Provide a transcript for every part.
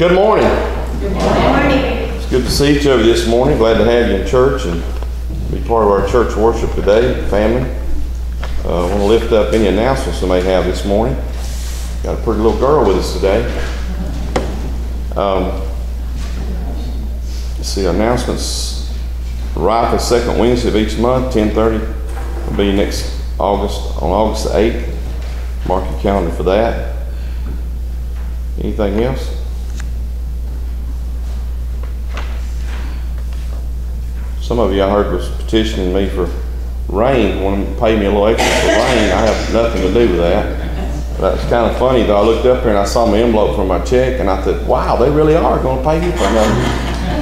Good morning. Good morning. It's good to see each of you this morning. Glad to have you in church and be part of our church worship today, family. Uh, I want to lift up any announcements we may have this morning. Got a pretty little girl with us today. Um, let's see, announcements. Right the second Wednesday of each month, 10:30, will be next August on August the 8th. Mark your calendar for that. Anything else? Some of you I heard was petitioning me for rain, wanting to pay me a little extra for rain. I have nothing to do with that. That's kind of funny though. I looked up here and I saw my envelope for my check and I thought, wow, they really are going to pay me for another.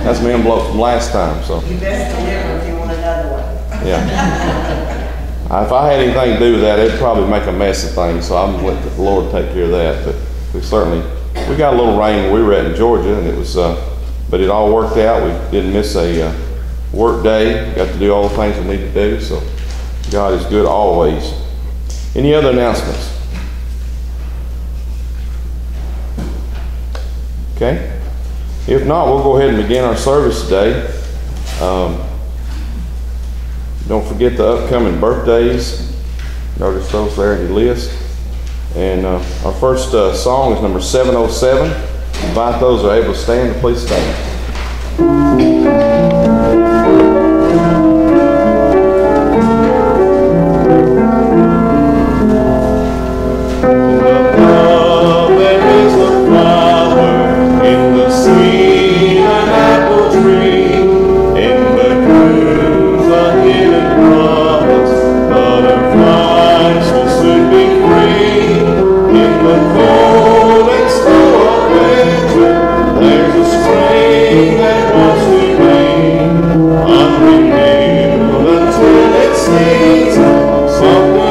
That's my envelope from last time, so. You best deliver if you want another one. Yeah. Uh, If I had anything to do with that, it'd probably make a mess of things, so I'm let the Lord take care of that. But we certainly, we got a little rain when we were at in Georgia, and it was, uh, but it all worked out. We didn't miss a uh, work day. Got to do all the things we need to do. So God is good always. Any other announcements? Okay. If not, we'll go ahead and begin our service today. Um, don't forget the upcoming birthdays. Notice those there in your list. And uh, our first uh, song is number 707. Invite those who are able to stand please stand. Something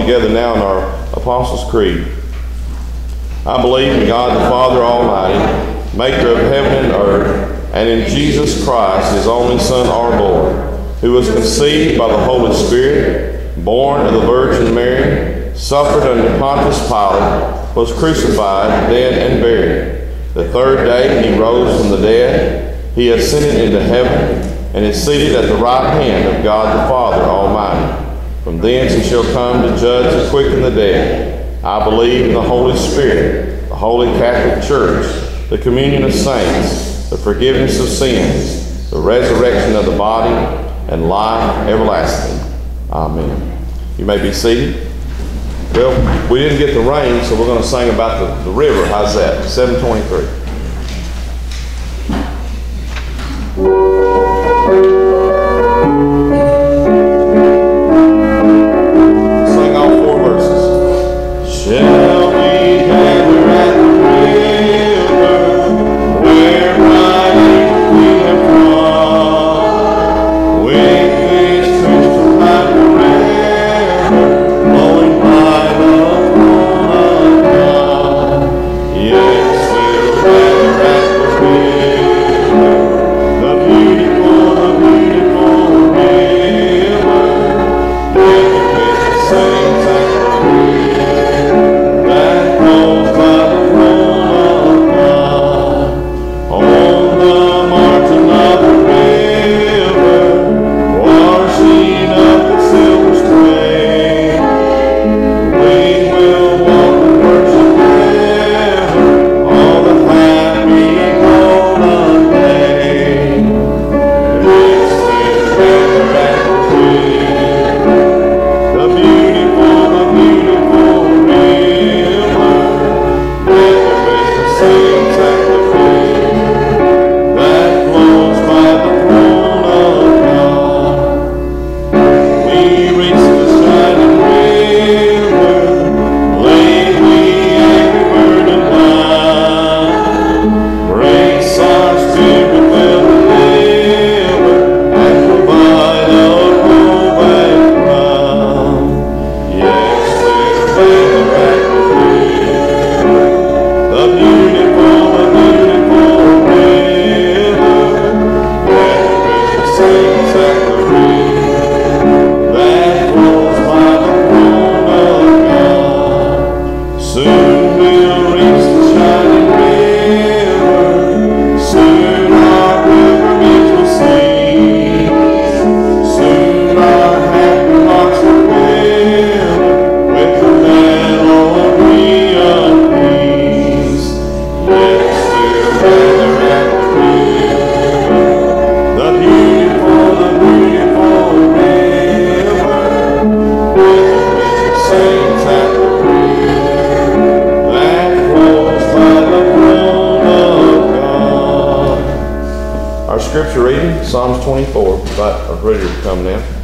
together now in our Apostles' Creed. I believe in God the Father Almighty, maker of heaven and earth, and in Jesus Christ, his only Son, our Lord, who was conceived by the Holy Spirit, born of the Virgin Mary, suffered under Pontius Pilate, was crucified, dead, and buried. The third day he rose from the dead. He ascended into heaven and is seated at the right hand of God the Father Almighty. From thence he shall come to judge the quick and the dead. I believe in the Holy Spirit, the holy Catholic Church, the communion of saints, the forgiveness of sins, the resurrection of the body, and life everlasting. Amen. You may be seated. Well, we didn't get the rain, so we're going to sing about the, the river. How's that? 723. invite a ready to come now.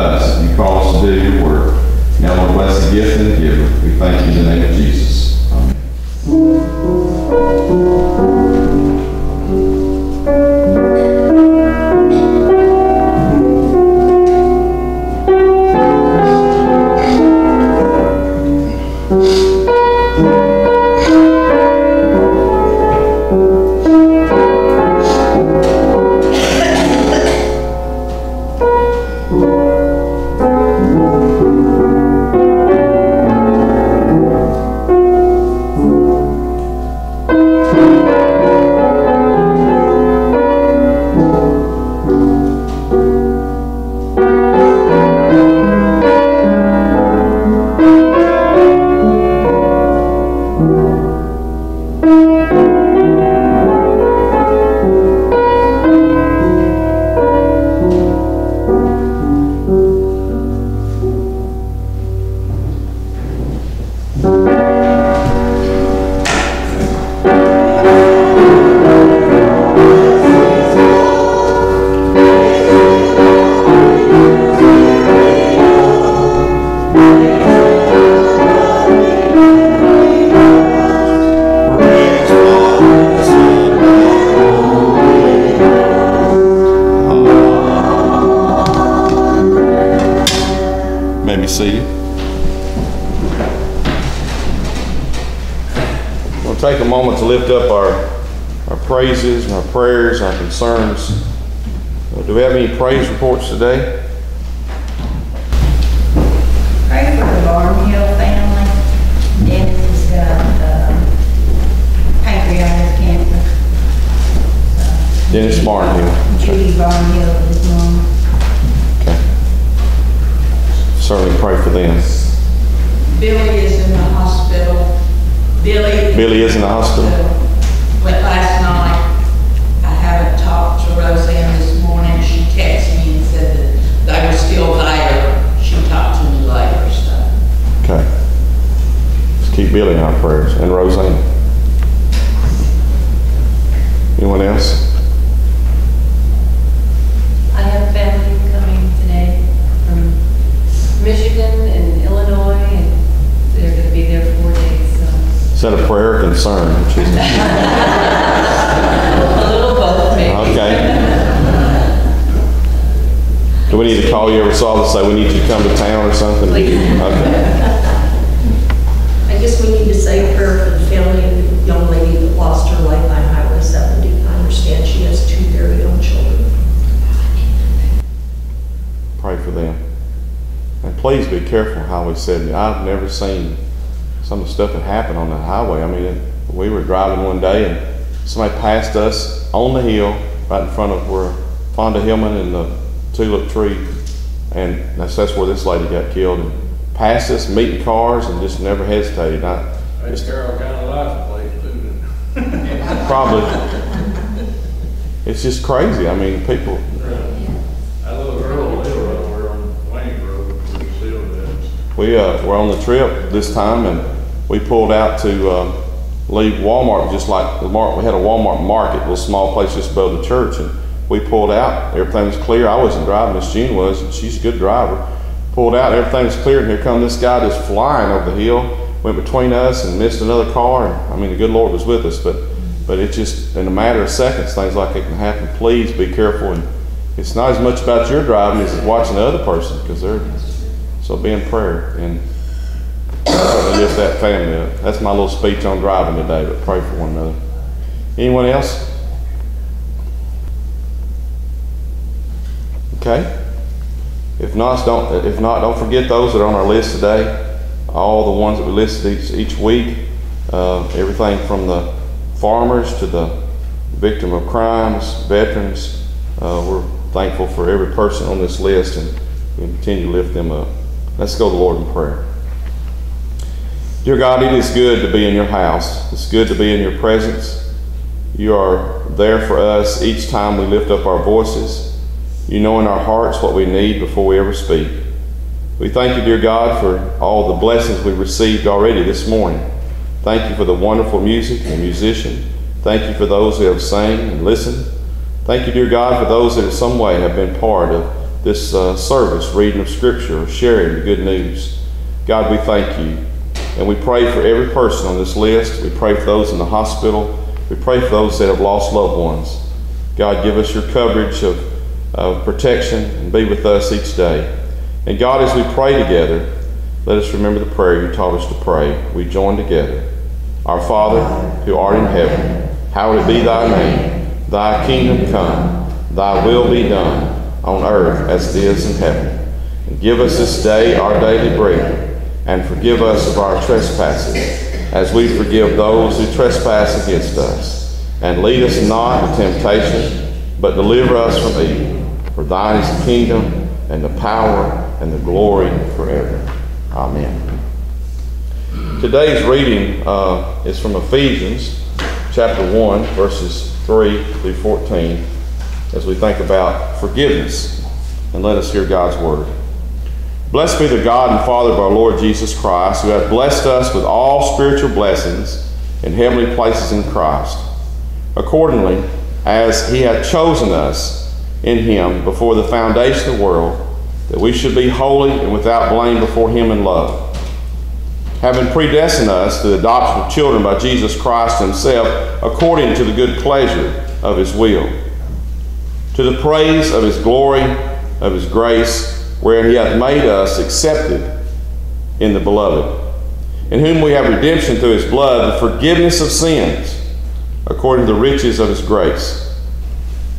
us. You call us to do your work. Now, Lord, bless the gift and the giver. We thank you in the name of Jesus. Amen. prayers, our concerns. Uh, do we have any praise reports today? Pray for the Barnhill family. Dennis has got uh, pancreatic cancer. Dennis Barnhill. Judy Barnhill, his mom. Okay. Certainly pray for them. Billy is in the hospital. Billy. Billy is in the hospital. Went last in our prayers. And Roseanne. Anyone else? I have family coming today from Michigan and Illinois, and they're going to be there four days. So. Is that a prayer or concern? a little both, maybe. Okay. Do we need to call you ever saw this? Say we need you to come to town or something? Please. Please be careful Highway 70. I've never seen some of the stuff that happened on that highway. I mean, we were driving one day and somebody passed us on the hill right in front of where Fonda Hillman and the tulip tree. And that's, that's where this lady got killed. And passed us, meeting cars, and just never hesitated. I, That's Carroll County license plate too. probably, it's just crazy. I mean, people, We uh, were on the trip this time, and we pulled out to uh, leave Walmart, just like the mark. We had a Walmart market, a little small place just above the church, and we pulled out. Everything was clear. I wasn't driving. Miss Jean was, and she's a good driver. Pulled out. Everything was clear, and here come this guy just flying over the hill. Went between us and missed another car. And I mean, the good Lord was with us, but but it just in a matter of seconds, things like that can happen. Please be careful, and it's not as much about your driving as watching the other person because they're so be in prayer and lift that family up. That's my little speech on driving today, but pray for one another. Anyone else? Okay. If not, don't if not, don't forget those that are on our list today. All the ones that we listed each, each week. Uh, everything from the farmers to the victim of crimes, veterans. Uh, we're thankful for every person on this list and we continue to lift them up. Let's go to the Lord in prayer. Dear God, it is good to be in your house. It's good to be in your presence. You are there for us each time we lift up our voices. You know in our hearts what we need before we ever speak. We thank you, dear God, for all the blessings we received already this morning. Thank you for the wonderful music and musician. Thank you for those who have sang and listened. Thank you, dear God, for those that in some way have been part of this uh, service, reading of Scripture, sharing the good news. God, we thank you. And we pray for every person on this list. We pray for those in the hospital. We pray for those that have lost loved ones. God, give us your coverage of, of protection and be with us each day. And God, as we pray together, let us remember the prayer you taught us to pray. We join together. Our Father, who art in heaven, hallowed be thy name. Thy kingdom come, thy will be done, on earth as it is in heaven. And give us this day our daily bread, and forgive us of our trespasses, as we forgive those who trespass against us. And lead us not into temptation, but deliver us from evil. For thine is the kingdom, and the power, and the glory forever. Amen. Today's reading uh, is from Ephesians chapter 1, verses 3 through 14, as we think about forgiveness. And let us hear God's word. Blessed be the God and Father of our Lord Jesus Christ, who hath blessed us with all spiritual blessings in heavenly places in Christ, accordingly as he hath chosen us in him before the foundation of the world, that we should be holy and without blame before him in love having predestined us to the adoption of children by Jesus Christ Himself, according to the good pleasure of His will, to the praise of His glory, of His grace, wherein He hath made us accepted in the Beloved, in whom we have redemption through His blood, the forgiveness of sins, according to the riches of His grace,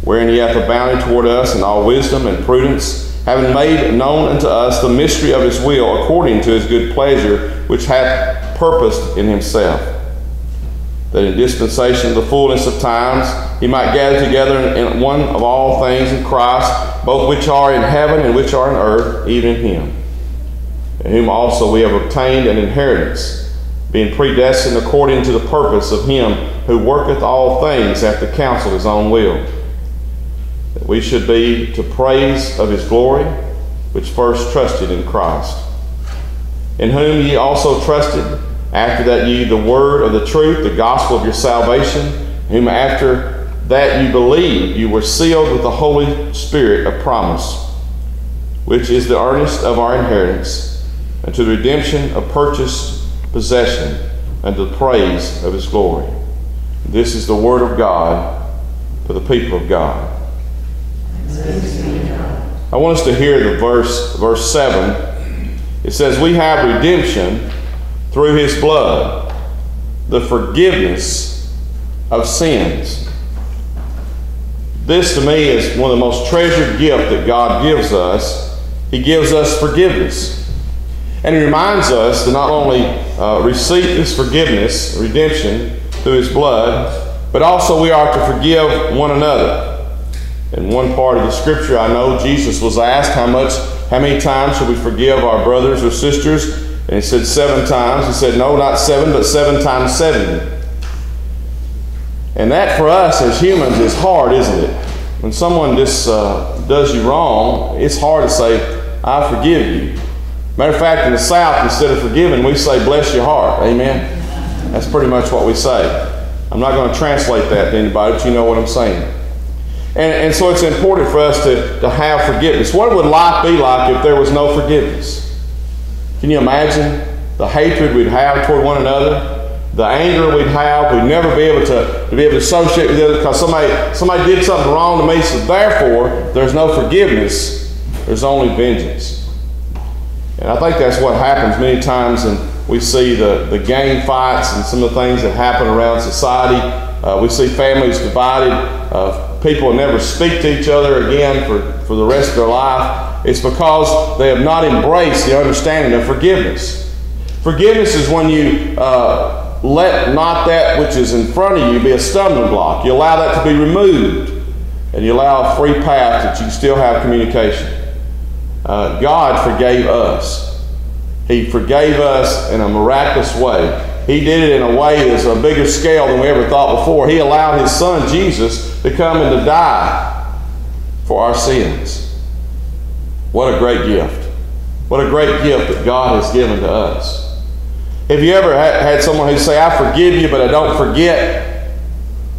wherein He hath abounded toward us in all wisdom and prudence having made known unto us the mystery of his will according to his good pleasure, which hath purposed in himself, that in dispensation of the fullness of times he might gather together in one of all things in Christ, both which are in heaven and which are in earth, even in him, in whom also we have obtained an inheritance, being predestined according to the purpose of him who worketh all things after counsel of his own will that we should be to praise of his glory, which first trusted in Christ, in whom ye also trusted, after that ye the word of the truth, the gospel of your salvation, whom after that you believe you were sealed with the Holy Spirit of promise, which is the earnest of our inheritance, and to the redemption of purchased possession, and to the praise of his glory. This is the word of God for the people of God. I want us to hear the verse, verse 7. It says, We have redemption through his blood, the forgiveness of sins. This to me is one of the most treasured gifts that God gives us. He gives us forgiveness. And he reminds us to not only uh, receive this forgiveness, redemption, through his blood, but also we are to forgive one another. In one part of the scripture, I know Jesus was asked how much, how many times should we forgive our brothers or sisters? And he said seven times. He said, no, not seven, but seven times seven. And that for us as humans is hard, isn't it? When someone just uh, does you wrong, it's hard to say, I forgive you. Matter of fact, in the South, instead of forgiving, we say, bless your heart. Amen? That's pretty much what we say. I'm not going to translate that to anybody, but you know what I'm saying. And, and so it's important for us to, to have forgiveness. What would life be like if there was no forgiveness? Can you imagine the hatred we'd have toward one another? The anger we'd have, we'd never be able to, to be able to associate with others because somebody, somebody did something wrong to me, so therefore there's no forgiveness, there's only vengeance. And I think that's what happens many times, and we see the, the gang fights and some of the things that happen around society. Uh, we see families divided. Uh, people never speak to each other again for, for the rest of their life. It's because they have not embraced the understanding of forgiveness. Forgiveness is when you uh, let not that which is in front of you be a stumbling block. You allow that to be removed, and you allow a free path that you still have communication. Uh, God forgave us. He forgave us in a miraculous way. He did it in a way that's a bigger scale than we ever thought before. He allowed His Son Jesus to come and to die for our sins. What a great gift. What a great gift that God has given to us. Have you ever had someone who say, I forgive you, but I don't forget?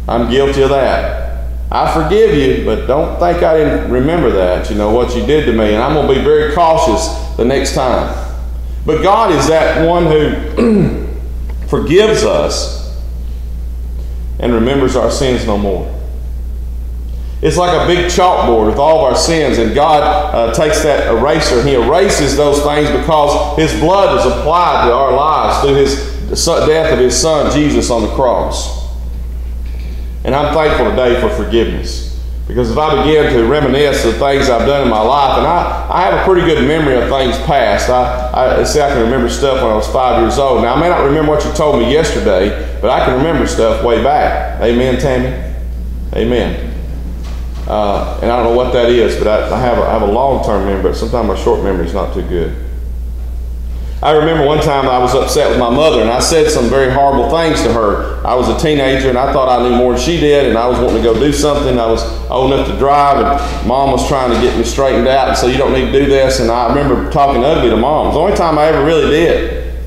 I'm guilty of that. I forgive you, but don't think I didn't remember that, you know, what you did to me. And I'm going to be very cautious the next time. But God is that one who forgives us and remembers our sins no more. It's like a big chalkboard with all of our sins, and God uh, takes that eraser and He erases those things because His blood was applied to our lives through His death of His Son, Jesus, on the cross. And I'm thankful today for forgiveness. Because if I begin to reminisce of things I've done in my life, and I, I have a pretty good memory of things past. I, I see I can remember stuff when I was five years old. Now, I may not remember what you told me yesterday, but I can remember stuff way back. Amen, Tammy? Amen. Uh, and I don't know what that is, but I, I have a, I have a long-term memory, but sometimes my short memory is not too good. I remember one time I was upset with my mother and I said some very horrible things to her. I was a teenager and I thought I knew more than she did and I was wanting to go do something. I was old enough to drive and mom was trying to get me straightened out and say, you don't need to do this. And I remember talking ugly to mom. It was the only time I ever really did.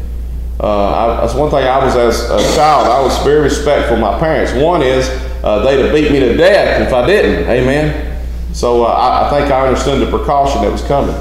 Uh, I, that's one thing I was as a child. I was very respectful of my parents. One is uh, they'd have beat me to death if I didn't. Amen. So uh, I, I think I understood the precaution that was coming.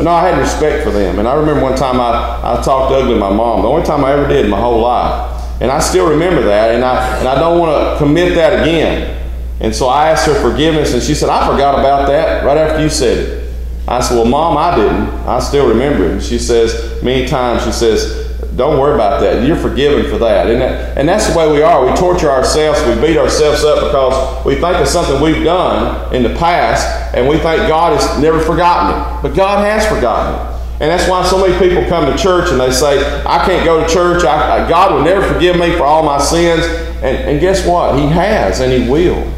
But no, I had respect for them. And I remember one time I, I talked ugly to my mom, the only time I ever did in my whole life. And I still remember that, and I, and I don't want to commit that again. And so I asked her forgiveness, and she said, I forgot about that right after you said it. I said, Well, Mom, I didn't. I still remember it. And she says, many times, she says, don't worry about that. You're forgiven for that. And, that. and that's the way we are. We torture ourselves. We beat ourselves up because we think of something we've done in the past and we think God has never forgotten it. But God has forgotten it. And that's why so many people come to church and they say, I can't go to church. I, I, God will never forgive me for all my sins. And, and guess what? He has and He will.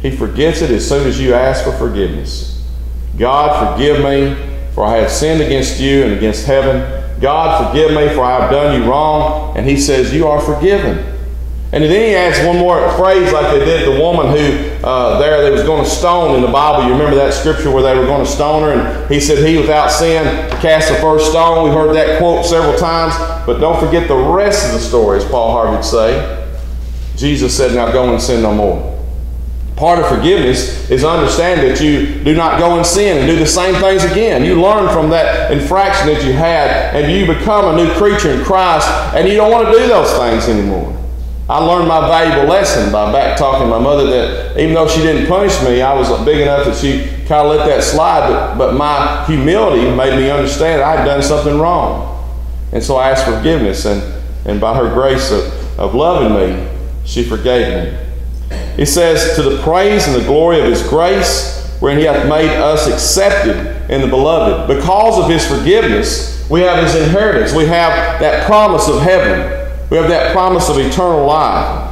He forgets it as soon as you ask for forgiveness. God, forgive me, for I have sinned against you and against heaven. God, forgive me for I have done you wrong. And he says, You are forgiven. And then he adds one more phrase like they did the woman who uh, there they was going to stone in the Bible. You remember that scripture where they were going to stone her? And he said, He without sin cast the first stone. We heard that quote several times. But don't forget the rest of the story, as Paul Harvey would say. Jesus said, Now go and sin no more. Part of forgiveness is understand that you do not go and sin and do the same things again. You learn from that infraction that you had and you become a new creature in Christ and you don't want to do those things anymore. I learned my valuable lesson by back talking my mother that even though she didn't punish me, I was big enough that she kind of let that slide, but, but my humility made me understand I had done something wrong. And so I asked forgiveness, and, and by her grace of, of loving me, she forgave me. It says, To the praise and the glory of his grace, wherein he hath made us accepted in the beloved. Because of his forgiveness, we have his inheritance. We have that promise of heaven. We have that promise of eternal life.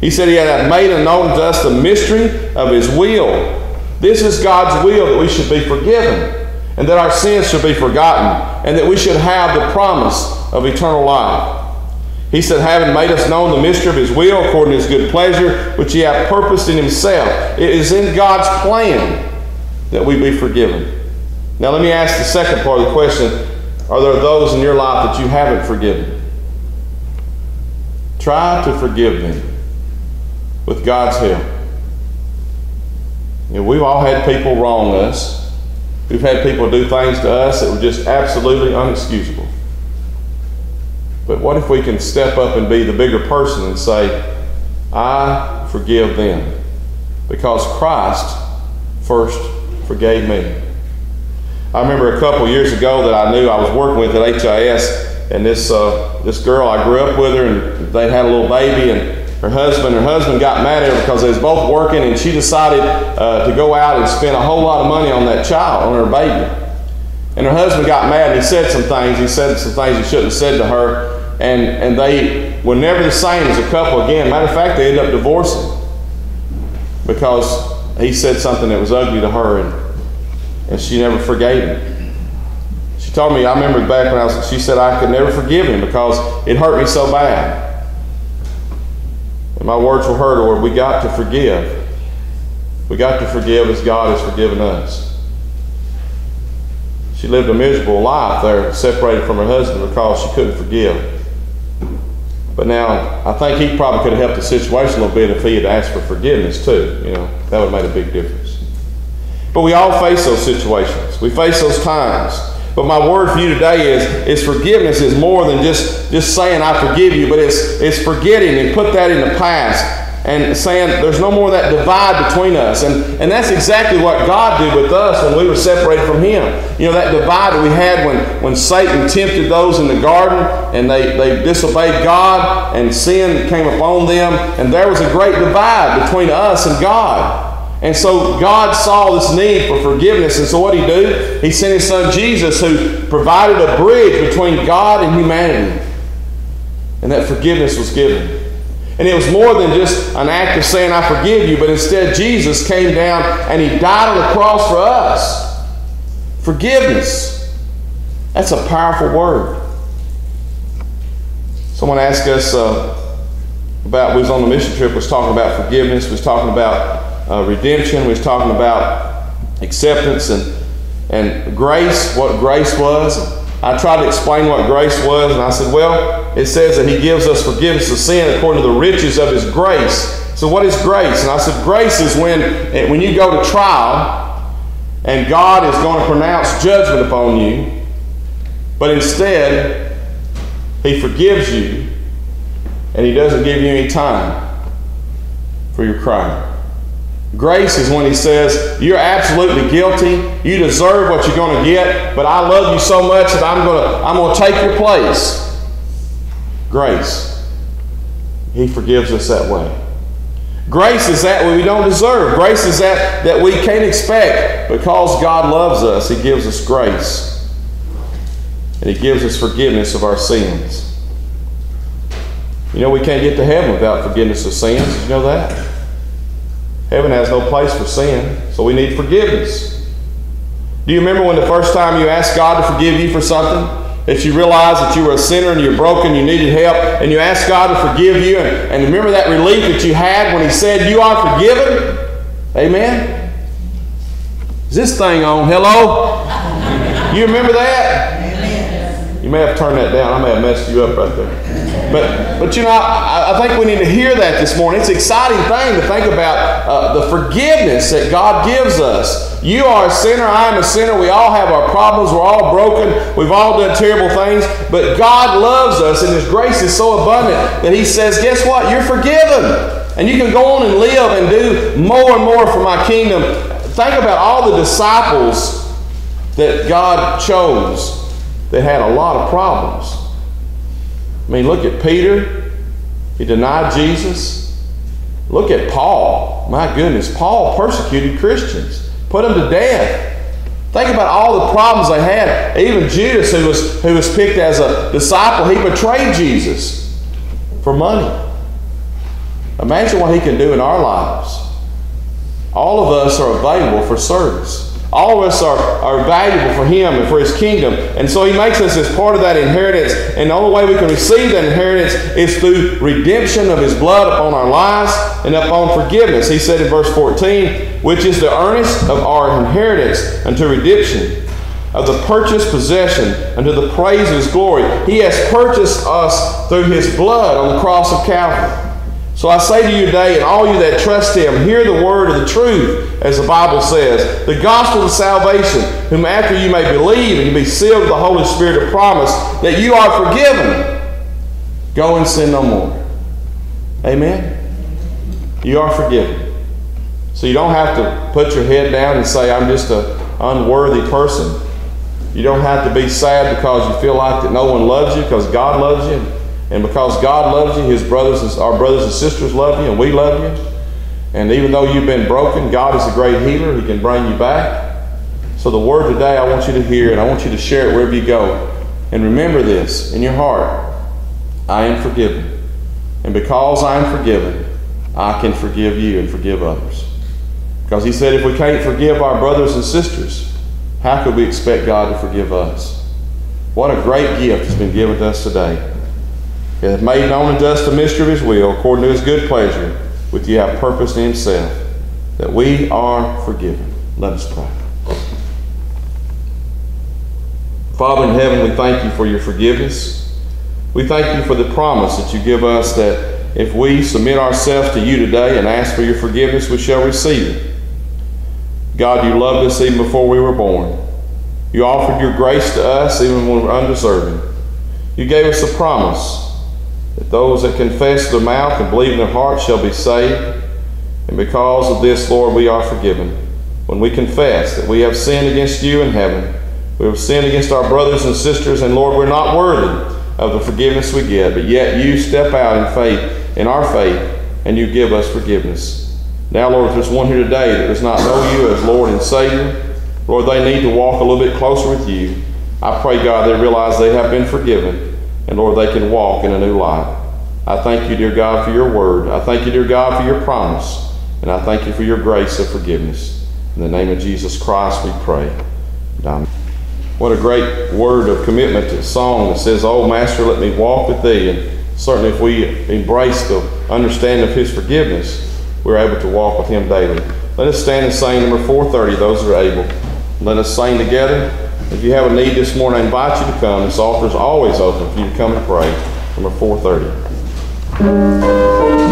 He said he hath made known to us the mystery of his will. This is God's will that we should be forgiven and that our sins should be forgotten and that we should have the promise of eternal life. He said, having made us known the mystery of his will according to his good pleasure, which he hath purposed in himself. It is in God's plan that we be forgiven. Now, let me ask the second part of the question Are there those in your life that you haven't forgiven? Try to forgive them with God's help. You know, we've all had people wrong us. We've had people do things to us that were just absolutely unexcusable. But what if we can step up and be the bigger person and say, I forgive them because Christ first forgave me. I remember a couple years ago that I knew I was working with at HIS, and this uh, this girl I grew up with her, and they had a little baby, and her husband her husband got mad at her because they was both working, and she decided uh, to go out and spend a whole lot of money on that child, on her baby. And her husband got mad and he said some things. He said some things he shouldn't have said to her. And, and they were never the same as a couple again. Matter of fact, they ended up divorcing because he said something that was ugly to her and, and she never forgave him. She told me, I remember back when I was, she said I could never forgive him because it hurt me so bad. And my words were her, Lord, we got to forgive. We got to forgive as God has forgiven us. She lived a miserable life there, separated from her husband because she couldn't forgive. But now, I think he probably could have helped the situation a little bit if he had asked for forgiveness too. You know, that would have made a big difference. But we all face those situations. We face those times. But my word for you today is, is forgiveness is more than just, just saying I forgive you, but it's, it's forgetting and put that in the past and saying there's no more that divide between us. And, and that's exactly what God did with us when we were separated from Him. You know, that divide that we had when, when Satan tempted those in the garden and they, they disobeyed God and sin came upon them, and there was a great divide between us and God. And so God saw this need for forgiveness. And so what did He do? He sent His Son Jesus, who provided a bridge between God and humanity. And that forgiveness was given. And it was more than just an act of saying, I forgive you, but instead Jesus came down and he died on the cross for us. Forgiveness. That's a powerful word. Someone asked us uh, about, we was on the mission trip, was talking about forgiveness, was talking about uh, redemption, was talking about acceptance and, and grace, what grace was. I tried to explain what grace was, and I said, well, it says that He gives us forgiveness of sin according to the riches of His grace. So, what is grace? And I said, grace is when, eh, when you go to trial and God is going to pronounce judgment upon you, but instead, He forgives you and He doesn't give you any time for your crime. Grace is when he says, You're absolutely guilty. You deserve what you're going to get, but I love you so much that I'm going to, I'm going to take your place. Grace. He forgives us that way. Grace is that we don't deserve. Grace is that that we can't expect because God loves us. He gives us grace. And He gives us forgiveness of our sins. You know, we can't get to heaven without forgiveness of sins. Did you know that? Heaven has no place for sin, so we need forgiveness. Do you remember when the first time you asked God to forgive you for something? That you realized that you were a sinner and you're broken, you needed help, and you asked God to forgive you, and, and remember that relief that you had when He said, You are forgiven? Amen? Is this thing on? Hello? You remember that? You may have turned that down. I may have messed you up right there. But, but you know, I, I think we need to hear that this morning. It's an exciting thing to think about uh, the forgiveness that God gives us. You are a sinner. I am a sinner. We all have our problems. We're all broken. We've all done terrible things. But God loves us, and His grace is so abundant that He says, guess what? You're forgiven. And you can go on and live and do more and more for my kingdom. Think about all the disciples that God chose that had a lot of problems. I mean, look at Peter. He denied Jesus. Look at Paul. My goodness, Paul persecuted Christians, put them to death. Think about all the problems they had. Even Judas, who was, who was picked as a disciple, he betrayed Jesus for money. Imagine what he can do in our lives. All of us are available for service. All of us are, are valuable for Him and for His kingdom. And so He makes us as part of that inheritance. And the only way we can receive that inheritance is through redemption of His blood upon our lives and upon forgiveness. He said in verse 14, which is the earnest of our inheritance unto redemption of the purchased possession unto the praise of His glory. He has purchased us through His blood on the cross of Calvary. So I say to you today, and all you that trust him, hear the word of the truth, as the Bible says, the gospel of salvation, whom after you may believe and be sealed with the Holy Spirit of promise, that you are forgiven. Go and sin no more. Amen? You are forgiven. So you don't have to put your head down and say, I'm just an unworthy person. You don't have to be sad because you feel like that no one loves you because God loves you. And because God loves you, His brothers, our brothers and sisters love you, and we love you. And even though you've been broken, God is a great healer. He can bring you back. So the word today, I want you to hear, and I want you to share it wherever you go. And remember this in your heart I am forgiven. And because I am forgiven, I can forgive you and forgive others. Because He said if we can't forgive our brothers and sisters, how could we expect God to forgive us? What a great gift has been given to us today. Hath made known unto us the mystery of his will, according to his good pleasure, which he hath purposed in himself, that we are forgiven. Let us pray. Father in heaven, we thank you for your forgiveness. We thank you for the promise that you give us that if we submit ourselves to you today and ask for your forgiveness, we shall receive it. God, you loved us even before we were born. You offered your grace to us even when we were undeserving. You gave us a promise that those that confess their mouth and believe in their heart shall be saved. And because of this, Lord, we are forgiven. When we confess that we have sinned against you in heaven, we have sinned against our brothers and sisters, and Lord, we're not worthy of the forgiveness we get, but yet you step out in faith, in our faith, and you give us forgiveness. Now, Lord, if there's one here today that does not know you as Lord and Savior, Lord, they need to walk a little bit closer with you. I pray, God, they realize they have been forgiven and Lord, they can walk in a new life. I thank you, dear God, for your word. I thank you, dear God, for your promise. And I thank you for your grace of forgiveness. In the name of Jesus Christ, we pray. Amen. What a great word of commitment to song that says, Oh, Master, let me walk with thee. And certainly, if we embrace the understanding of his forgiveness, we're able to walk with him daily. Let us stand and sing number 430, those who are able. Let us sing together. If you have a need this morning, I invite you to come. This altar is always open for you to come and pray. Number 430.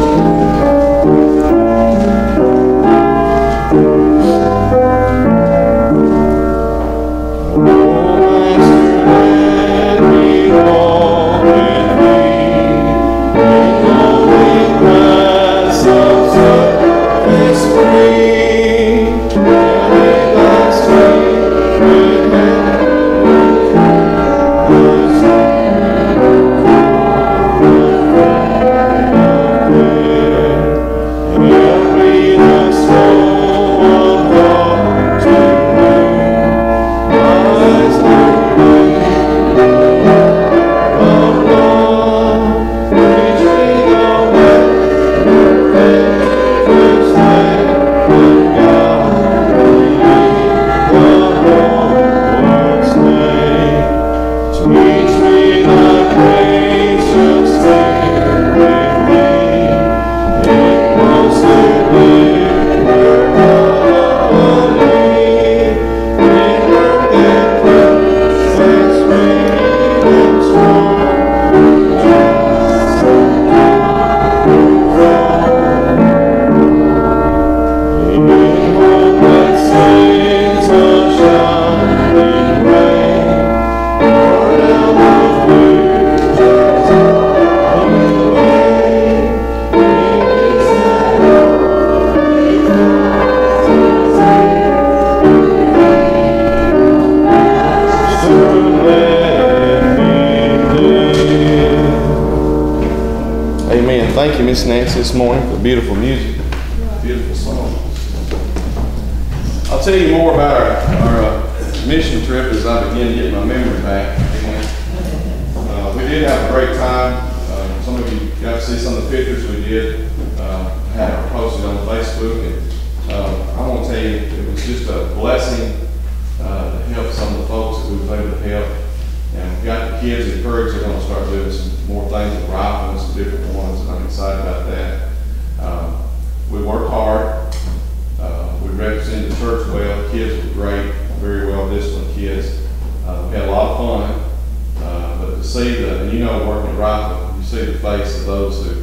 Miss Nancy this morning for beautiful music, beautiful song. I'll tell you more about our, our uh, mission trip as I begin to get my memory back. Uh, we did have a great time. Uh, some of you got to see some of the pictures we did. Uh, had posted on Facebook, and uh, I want to tell you, it was just a blessing uh, to help some of the folks that we were able to help. And got the kids encouraged, they're gonna start doing some more things with rifles, some different ones, and I'm excited about that. Um, We worked hard, uh, we represented the church well, kids were great, very well disciplined kids. Uh, we had a lot of fun, uh, but to see the, and you know, working at rifle, you see the face of those who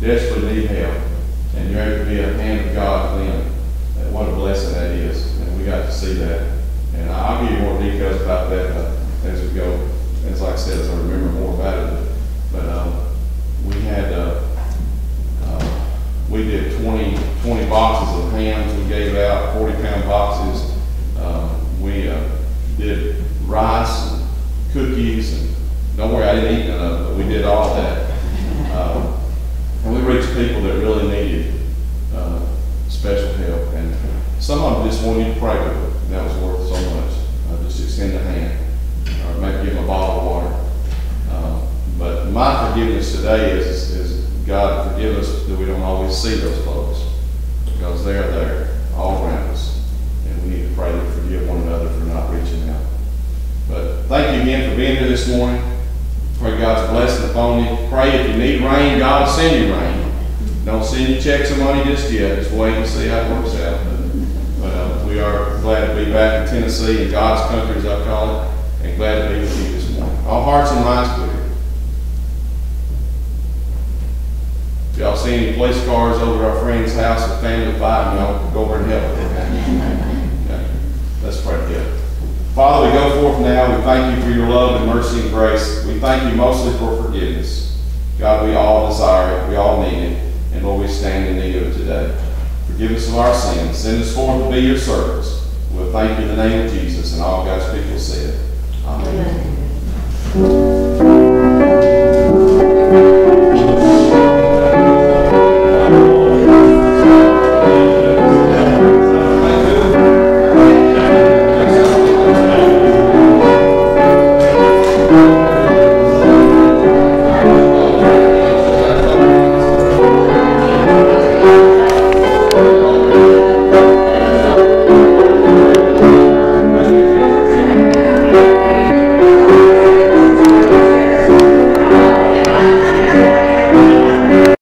desperately need help, and you're able to be a hand of God to them. And what a blessing that is, and we got to see that. And I'll give you more details about that as we go, as like I said, as I remember more about it. But um, we had, uh, uh, we did 20, 20 boxes of hams we gave out, 40 pound boxes. Um, we uh, did rice and cookies and don't worry, I didn't eat none of it, but we did all that. Um, and we reached people that really needed uh, special help. And some of them just wanted you to pray with them. That was worth so much. Uh, just extend a hand or maybe give them a bottle of water. But my forgiveness today is, is God forgive us that we don't always see those folks because they're there all around us. And we need to pray to forgive one another for not reaching out. But thank you again for being here this morning. Pray God's blessing upon you. Pray if you need rain, God will send you rain. Don't send you checks of money just yet. Just wait and see how it works out. But uh, we are glad to be back in Tennessee, in God's country, as I call it, and glad to be with you this morning. All hearts and minds. If y'all see any police cars over our friend's house or family fighting, y'all go over and help. them. Okay. Let's pray together. Father, we go forth now. We thank you for your love and mercy and grace. We thank you mostly for forgiveness. God, we all desire it. We all need it. And Lord, we stand in need of it today. Forgive us of our sins. Send us forth to be your servants. We'll thank you in the name of Jesus and all God's people said. Amen. Amen.